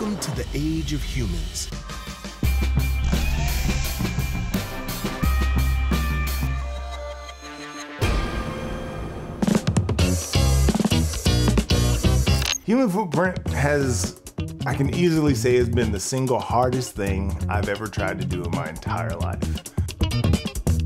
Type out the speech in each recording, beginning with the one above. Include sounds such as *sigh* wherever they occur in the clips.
Welcome to the age of humans. Human Footprint has, I can easily say, has been the single hardest thing I've ever tried to do in my entire life.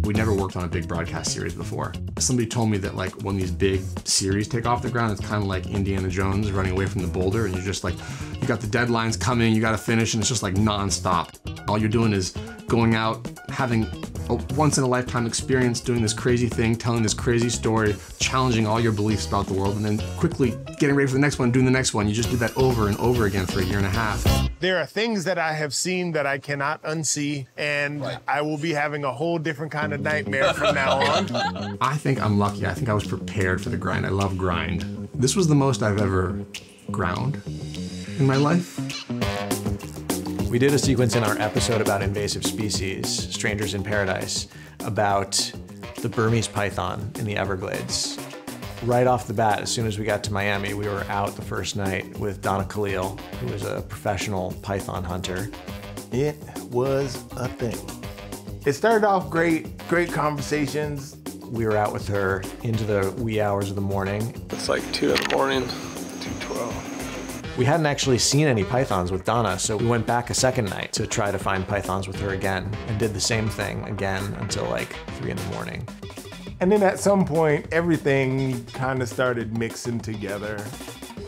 We never worked on a big broadcast series before. Somebody told me that like when these big series take off the ground, it's kind of like Indiana Jones running away from the boulder, and you're just like, you got the deadlines coming, you got to finish, and it's just like nonstop. All you're doing is going out, having a once in a lifetime experience, doing this crazy thing, telling this crazy story, challenging all your beliefs about the world, and then quickly getting ready for the next one, doing the next one. You just do that over and over again for a year and a half. There are things that I have seen that I cannot unsee, and I will be having a whole different kind of nightmare from now *laughs* on. I think I'm lucky. I think I was prepared for the grind. I love grind. This was the most I've ever ground in my life. We did a sequence in our episode about invasive species, Strangers in Paradise, about the Burmese python in the Everglades. Right off the bat, as soon as we got to Miami, we were out the first night with Donna Kalil, who is a professional python hunter. It was a thing. It started off great, great conversations. We were out with her into the wee hours of the morning. It's like 2 in the morning, 212. We hadn't actually seen any pythons with Donna, so we went back a second night to try to find pythons with her again and did the same thing again until like 3 in the morning. And then at some point, everything kind of started mixing together.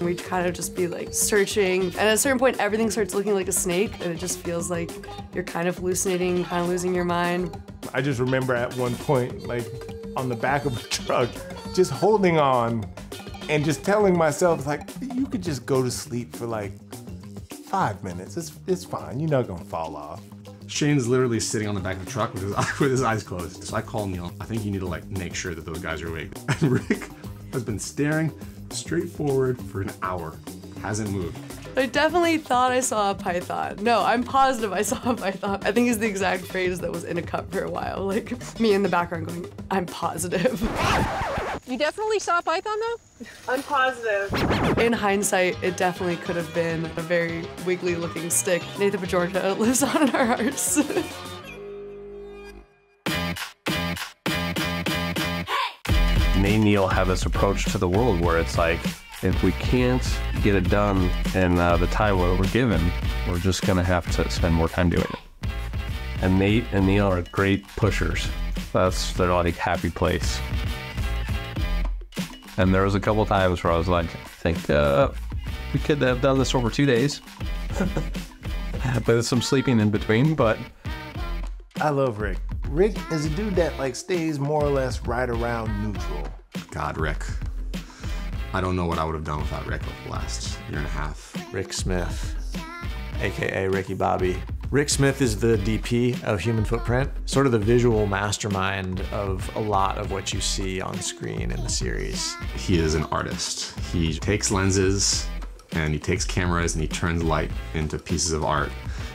We'd kind of just be like searching, and at a certain point, everything starts looking like a snake, and it just feels like you're kind of hallucinating, kind of losing your mind. I just remember at one point, like on the back of a truck, just holding on and just telling myself, like, you could just go to sleep for like five minutes. It's, it's fine. You're not gonna fall off. Shane's literally sitting on the back of the truck with his, *laughs* with his eyes closed. So I call Neil. I think you need to like make sure that those guys are awake. *laughs* And Rick has been staring straight forward for an hour. Hasn't moved. I definitely thought I saw a python. No, I'm positive I *laughs* saw a python. I think is the exact phrase that was in a cup for a while. Like me in the background going, I'm positive. You definitely saw a python though? I'm positive. In hindsight, it definitely could have been a very wiggly looking stick. Nathan Bajorja *laughs* lives on in our hearts. *laughs* Me and Neil have this approach to the world where it's like, if we can't get it done in uh, the time we're given, we're just gonna have to spend more time doing it. And Nate and Neil are great pushers. That's their like happy place. And there was a couple times where I was like, I think uh, we could have done this over two days. *laughs* But with some sleeping in between, but I love Rick. Rick is a dude that like stays more or less right around neutral. God, Rick. I don't know what I would have done without Rick over the last year and a half. Rick Smith, aka Ricky Bobby. Rick Smith is the DP of Human Footprint, sort of the visual mastermind of a lot of what you see on screen in the series. He is an artist. He takes lenses and he takes cameras and he turns light into pieces of art.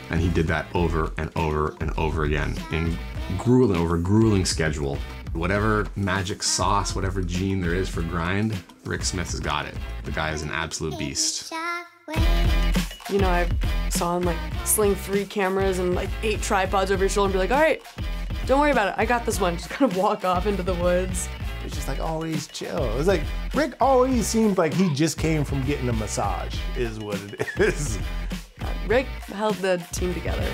And he did that over and over and over again in grueling over grueling schedule. Whatever magic sauce, whatever gene there is for grind, Rick Smith has got it. The guy is an absolute beast. You know, I saw him like sling three cameras and like eight tripods over his shoulder and be like, all right, don't worry about it. I got this one. Just kind of walk off into the woods. It's just like always chill. It's like Rick always seemed like he just came from getting a massage, is what it *laughs* is. Rick held the team together.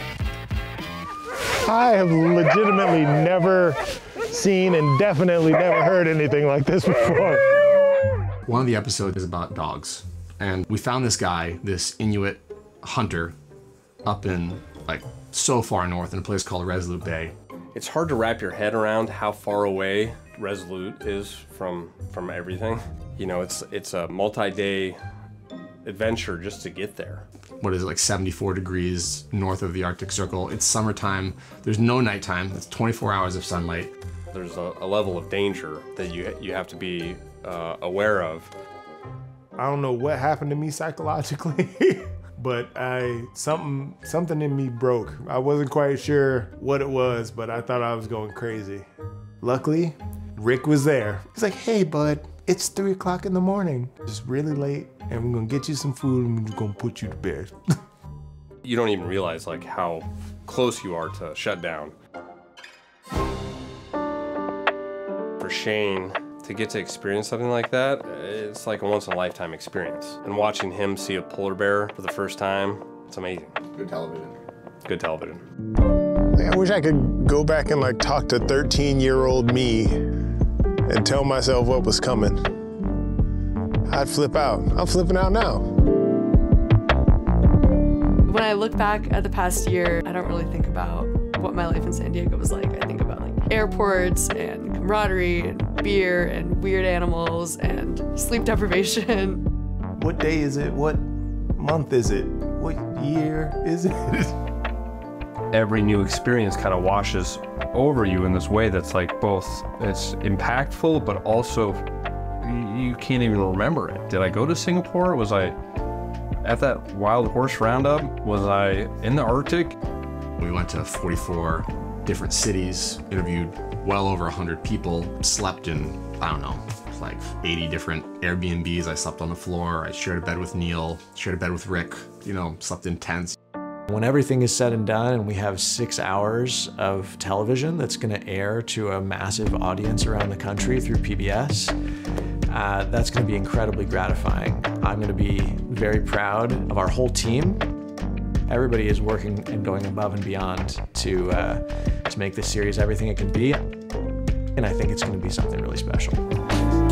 I have legitimately never seen and definitely never heard anything like this before. One of the episodes is about dogs. And we found this guy, this Inuit hunter, up in like so far north in a place called Resolute Bay. It's hard to wrap your head around how far away Resolute is from from everything. You know, it's it's a multi-day adventure just to get there. What is it, like 74 degrees north of the Arctic Circle? It's summertime. There's no nighttime. It's 24 hours of sunlight. There's a, a level of danger that you you have to be uh, aware of. I don't know what happened to me psychologically, *laughs* but I something something in me broke. I wasn't quite sure what it was, but I thought I was going crazy. Luckily, Rick was there. He's like, "Hey, bud, it's three o'clock in the morning. It's really late, and we're gonna get you some food, and we're gonna put you to bed." *laughs* you don't even realize like how close you are to shut down. For Shane to get to experience something like that, it's like a once in a lifetime experience. And watching him see a polar bear for the first time, it's amazing. Good television. Good television. I wish I could go back and like talk to 13 year old me and tell myself what was coming. I'd flip out. I'm flipping out now. When I look back at the past year, I don't really think about what my life in San Diego was like. I think about like airports and camaraderie and beer and weird animals and sleep deprivation. What day is it? What month is it? What year is it? every new experience kind of washes over you in this way that's like both it's impactful but also you can't even remember it did i go to singapore was i at that wild horse roundup was i in the arctic We went to 44 different cities, interviewed well over 100 people, slept in, I don't know, like 80 different Airbnbs. I slept on the floor. I shared a bed with Neil, shared a bed with Rick, you know, slept in tents. When everything is said and done and we have six hours of television that's going to air to a massive audience around the country through PBS, uh, that's going to be incredibly gratifying. I'm going to be very proud of our whole team. Everybody is working and going above and beyond to, uh, to make this series everything it can be. And I think it's going to be something really special.